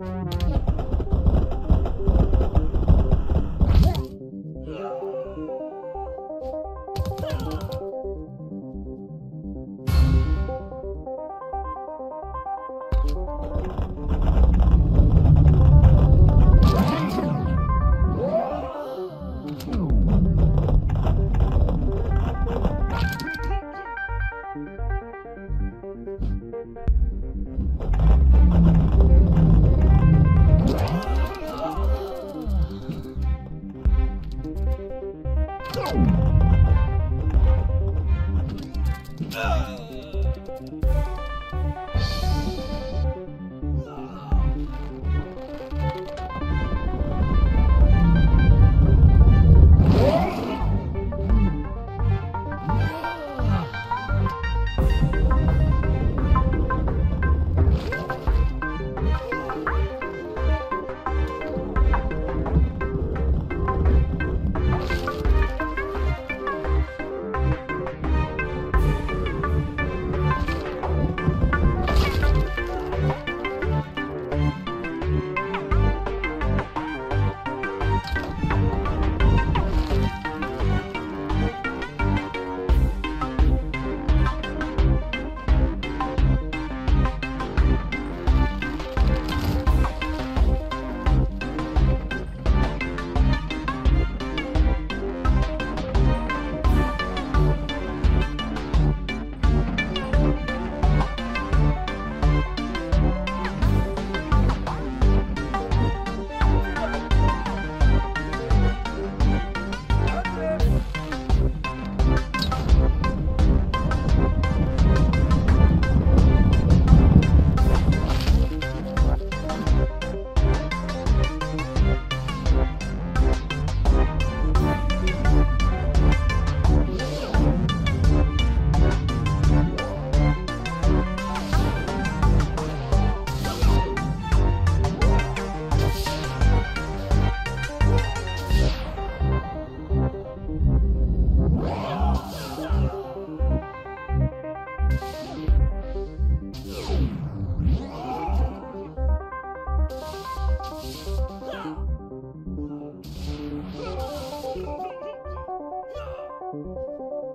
うん。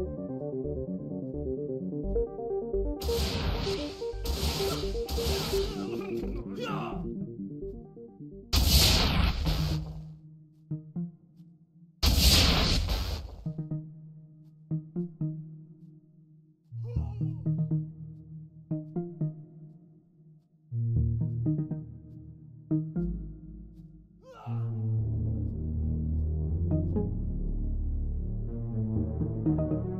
thank mm -hmm. you Thank you.